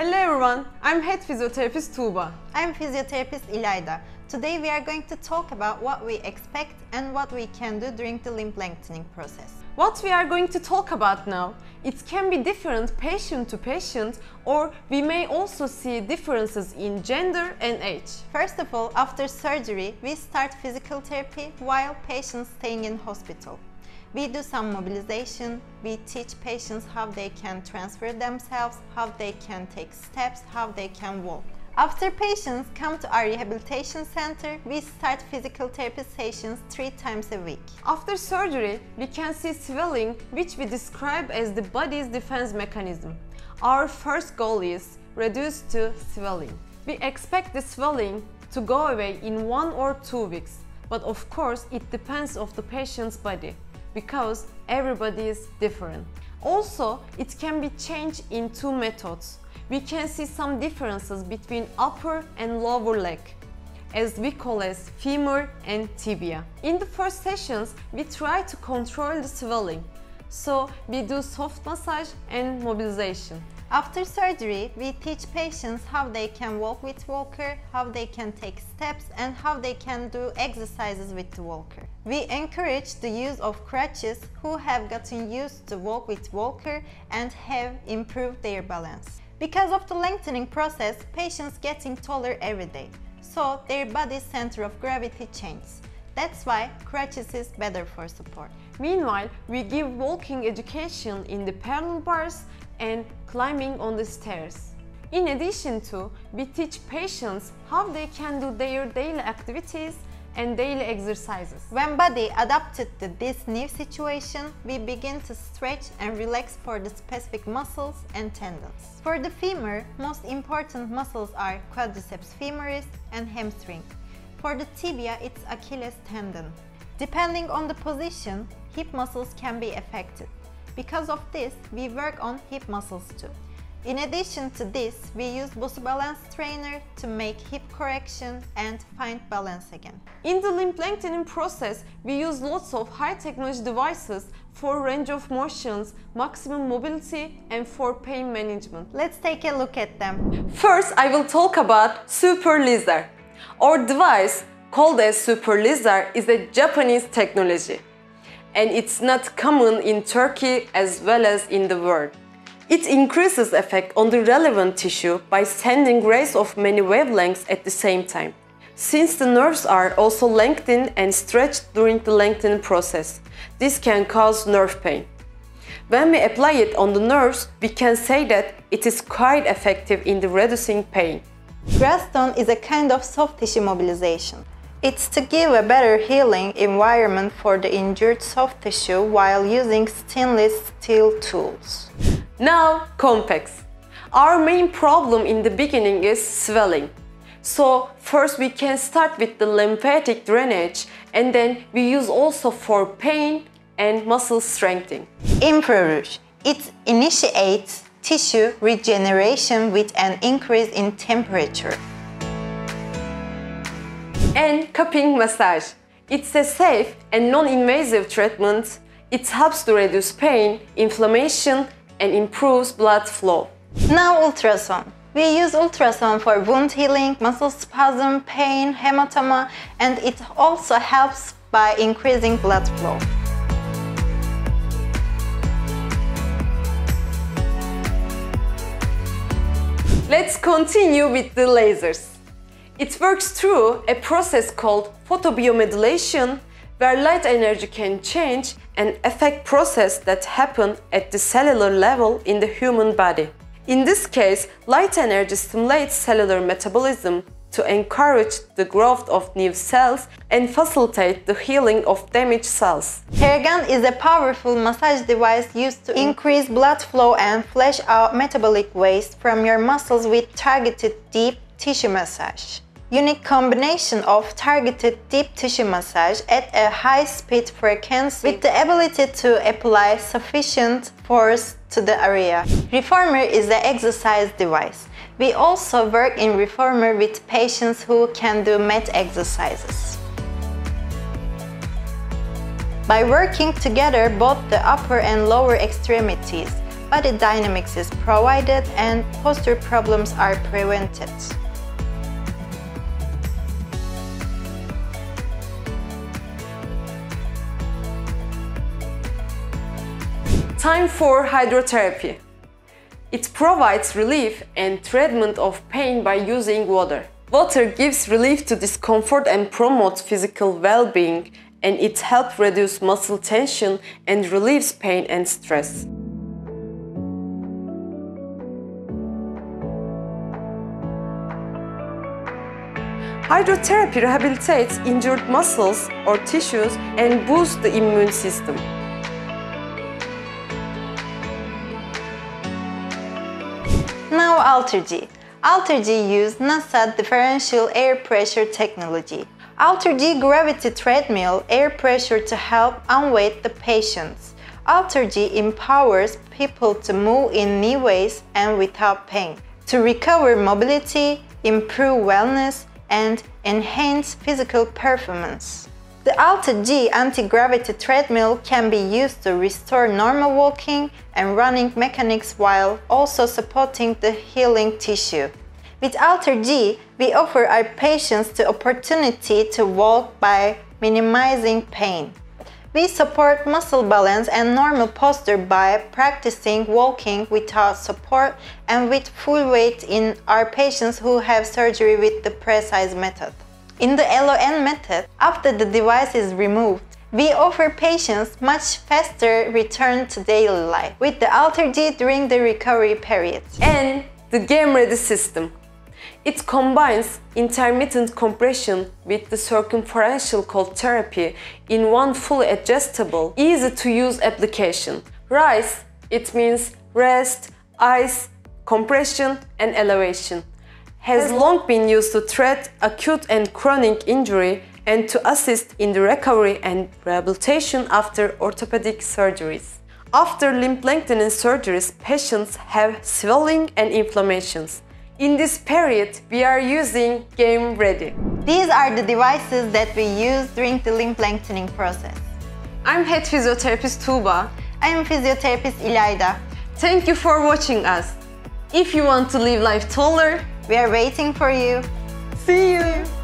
Hello everyone, I'm head physiotherapist Tuba. I'm physiotherapist İlayda. Today we are going to talk about what we expect and what we can do during the limb lengthening process. What we are going to talk about now, it can be different patient to patient or we may also see differences in gender and age. First of all, after surgery, we start physical therapy while patients staying in hospital. We do some mobilization, we teach patients how they can transfer themselves, how they can take steps, how they can walk. After patients come to our rehabilitation center, we start physical therapy sessions three times a week. After surgery, we can see swelling, which we describe as the body's defense mechanism. Our first goal is reduce to swelling. We expect the swelling to go away in one or two weeks, but of course it depends of the patient's body because everybody is different. Also, it can be changed in two methods we can see some differences between upper and lower leg as we call as femur and tibia. In the first sessions, we try to control the swelling. So we do soft massage and mobilization. After surgery, we teach patients how they can walk with walker, how they can take steps and how they can do exercises with the walker. We encourage the use of crutches who have gotten used to walk with walker and have improved their balance. Because of the lengthening process, patients getting taller every day, so their body's center of gravity changes. That's why crutches is better for support. Meanwhile, we give walking education in the parallel bars and climbing on the stairs. In addition to, we teach patients how they can do their daily activities and daily exercises. When body adapted to this new situation, we begin to stretch and relax for the specific muscles and tendons. For the femur, most important muscles are quadriceps femoris and hamstring. For the tibia, it's Achilles tendon. Depending on the position, hip muscles can be affected. Because of this, we work on hip muscles too. In addition to this, we use Bosu Balance Trainer to make hip correction and find balance again. In the limb lengthening process, we use lots of high technology devices for range of motions, maximum mobility and for pain management. Let's take a look at them. First, I will talk about Super Lizer. Our device, called as Super Lizer, is a Japanese technology and it's not common in Turkey as well as in the world. It increases effect on the relevant tissue by sending rays of many wavelengths at the same time. Since the nerves are also lengthened and stretched during the lengthening process, this can cause nerve pain. When we apply it on the nerves, we can say that it is quite effective in the reducing pain. Graston is a kind of soft tissue mobilization. It's to give a better healing environment for the injured soft tissue while using stainless steel tools. Now, Compex. Our main problem in the beginning is swelling. So first we can start with the lymphatic drainage and then we use also for pain and muscle strengthening. Infrarouge. It initiates tissue regeneration with an increase in temperature. And cupping massage. It's a safe and non-invasive treatment. It helps to reduce pain, inflammation and improves blood flow. Now ultrasound. We use ultrasound for wound healing, muscle spasm, pain, hematoma, and it also helps by increasing blood flow. Let's continue with the lasers. It works through a process called photobiomodulation where light energy can change and affect processes that happen at the cellular level in the human body. In this case, light energy stimulates cellular metabolism to encourage the growth of new cells and facilitate the healing of damaged cells. Theragun is a powerful massage device used to increase blood flow and flush out metabolic waste from your muscles with targeted deep tissue massage unique combination of targeted deep tissue massage at a high speed frequency with the ability to apply sufficient force to the area. Reformer is the exercise device. We also work in Reformer with patients who can do mat exercises. By working together both the upper and lower extremities, body dynamics is provided and posture problems are prevented. Time for hydrotherapy. It provides relief and treatment of pain by using water. Water gives relief to discomfort and promotes physical well-being and it helps reduce muscle tension and relieves pain and stress. Hydrotherapy rehabilitates injured muscles or tissues and boosts the immune system. AlterG. AlterG uses NASA differential air pressure technology. AlterG gravity treadmill air pressure to help unweight the patients. AlterG empowers people to move in new ways and without pain, to recover mobility, improve wellness, and enhance physical performance. The AlterG anti-gravity treadmill can be used to restore normal walking and running mechanics while also supporting the healing tissue. With AlterG, we offer our patients the opportunity to walk by minimizing pain. We support muscle balance and normal posture by practicing walking without support and with full weight in our patients who have surgery with the Precice method. In the LON method, after the device is removed, we offer patients much faster return to daily life with the AlterG during the recovery period. And the Game Ready system. It combines intermittent compression with the circumferential cold therapy in one fully adjustable, easy to use application. RICE, it means rest, ice, compression and elevation. Has long been used to treat acute and chronic injury and to assist in the recovery and rehabilitation after orthopedic surgeries. After limb lengthening surgeries, patients have swelling and inflammations. In this period, we are using Game Ready. These are the devices that we use during the limb lengthening process. I'm head physiotherapist Tuba. I am physiotherapist İlayda. Thank you for watching us. If you want to live life taller, We are waiting for you. see you!